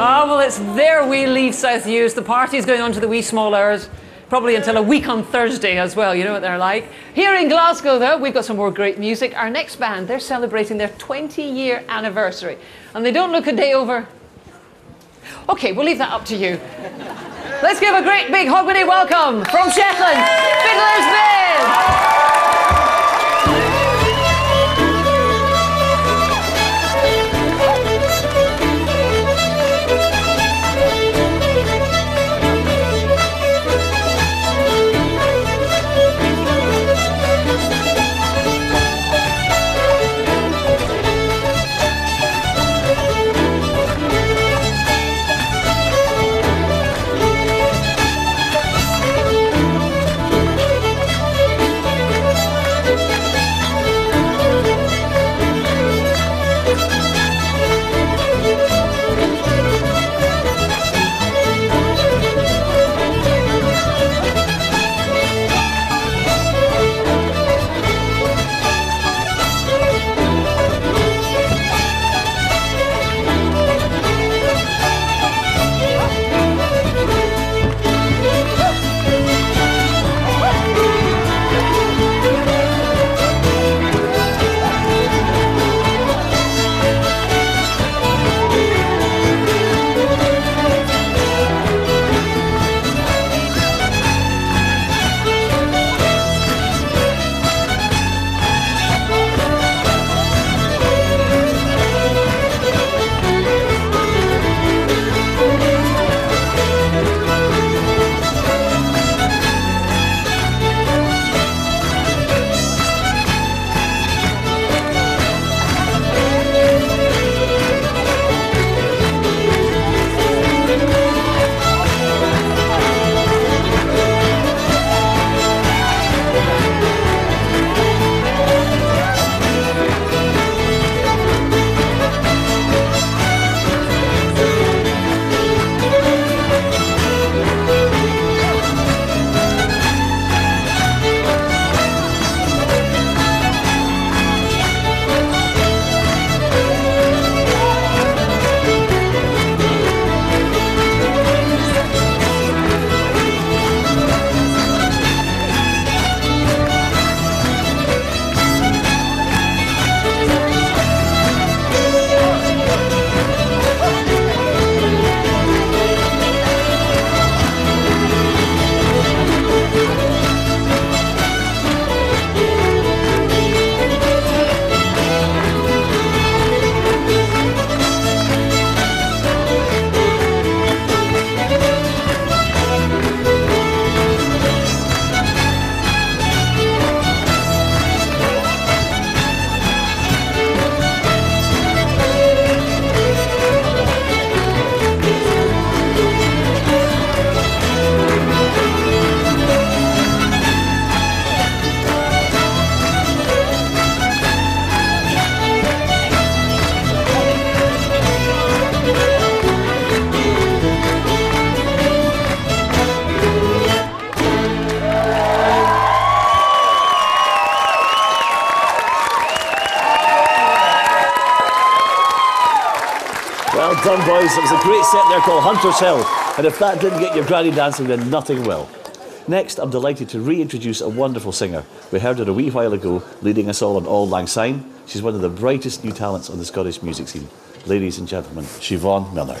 Oh, well, it's there we leave South Uist. The party's going on to the wee small hours, probably until a week on Thursday as well. You know what they're like. Here in Glasgow, though, we've got some more great music. Our next band, they're celebrating their 20 year anniversary, and they don't look a day over. Okay, we'll leave that up to you. Let's give a great big Hogmanay welcome from Shetland, Fiddler's Bid! Done, boys. It was a great set there called Hunter's Hill. And if that didn't get your granny dancing, then nothing will. Next, I'm delighted to reintroduce a wonderful singer. We heard her a wee while ago, leading us all on Auld Lang Syne. She's one of the brightest new talents on the Scottish music scene. Ladies and gentlemen, Siobhan Miller.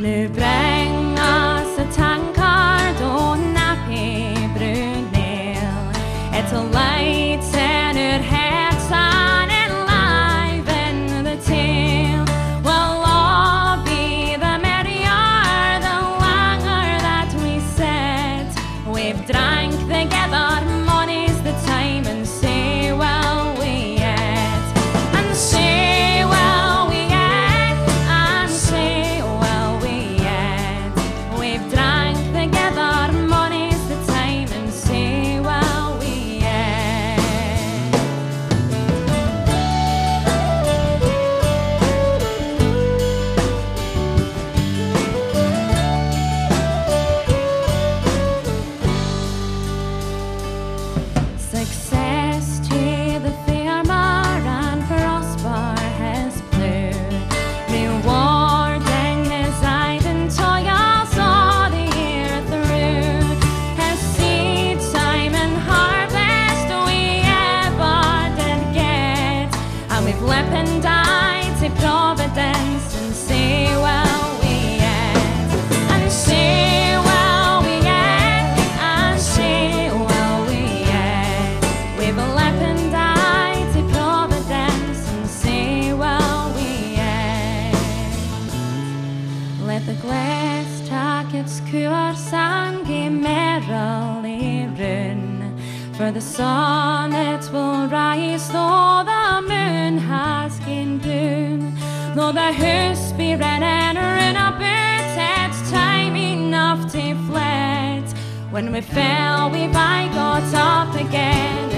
Le clap and I take providence and say Though the hoose be running run up it's time enough to flit. When we fell, we by got up again.